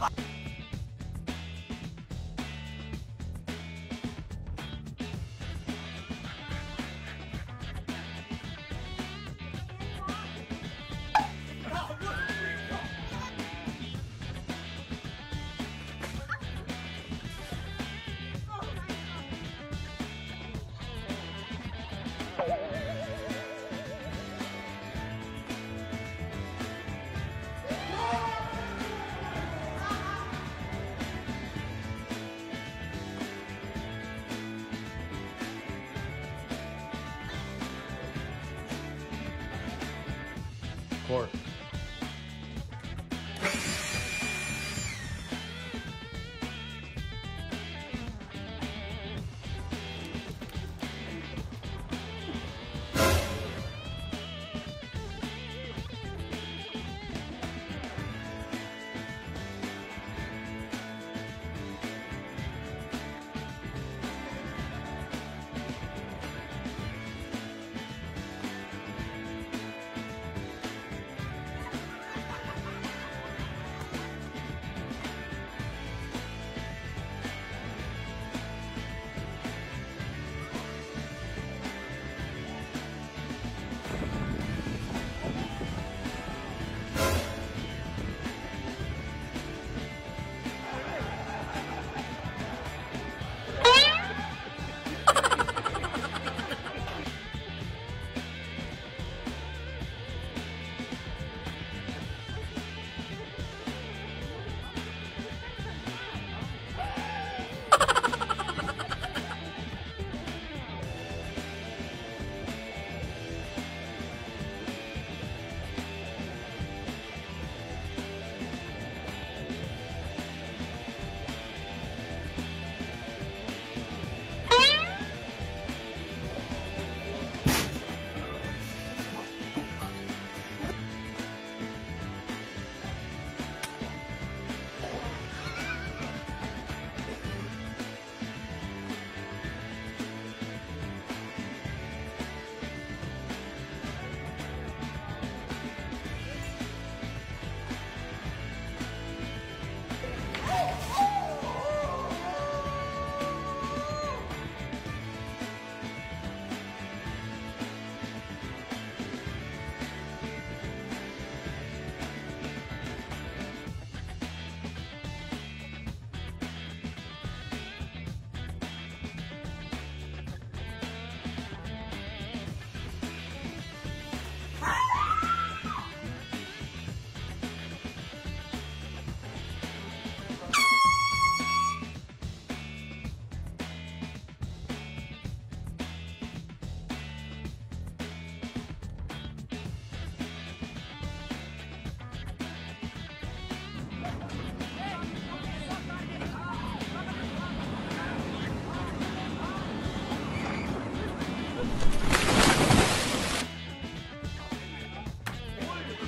Bye-bye. support.